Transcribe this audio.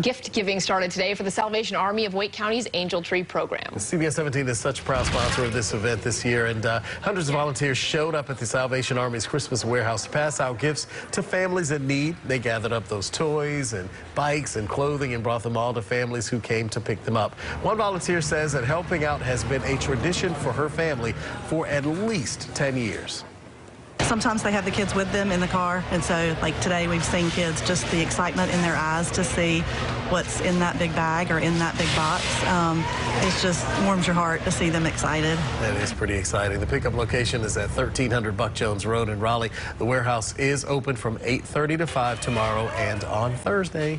Gift giving started today for the Salvation Army of Wake County's Angel Tree program. CBS 17 is such a proud sponsor of this event this year, and uh, hundreds of volunteers showed up at the Salvation Army's Christmas warehouse to pass out gifts to families in need. They gathered up those toys and bikes and clothing and brought them all to families who came to pick them up. One volunteer says that helping out has been a tradition for her family for at least 10 years. Sometimes they have the kids with them in the car, and so like today we've seen kids just the excitement in their eyes to see what's in that big bag or in that big box. Um, it just warms your heart to see them excited. That is pretty exciting. The pickup location is at 1300 Buck Jones Road in Raleigh. The warehouse is open from 8:30 to 5 tomorrow and on Thursday.